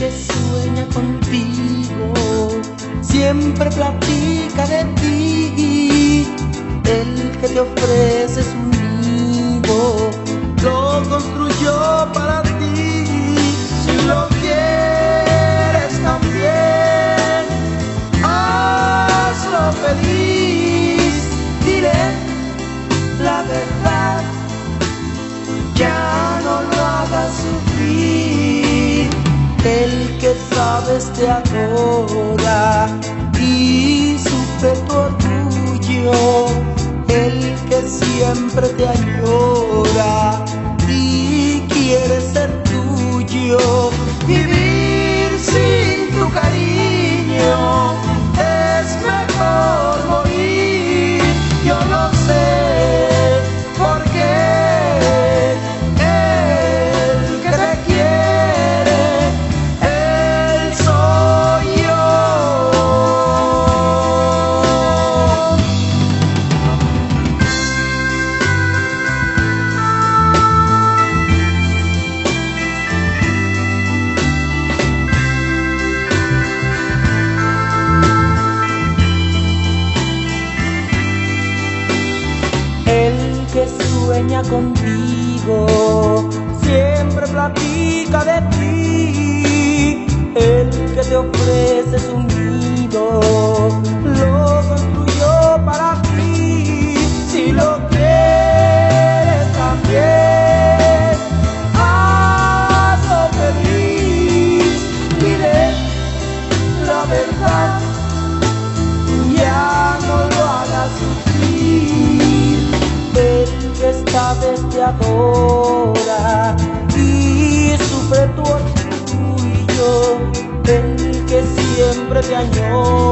que sueña contigo, siempre platica de ti. Que sabes te adora y sufre tu orgullo, el que siempre te añora. Y quiere ser tuyo, vivir que sueña contigo siempre platica de ti. El que te ofrece vez te adora. Y sufre tu orgullo, el que siempre te añora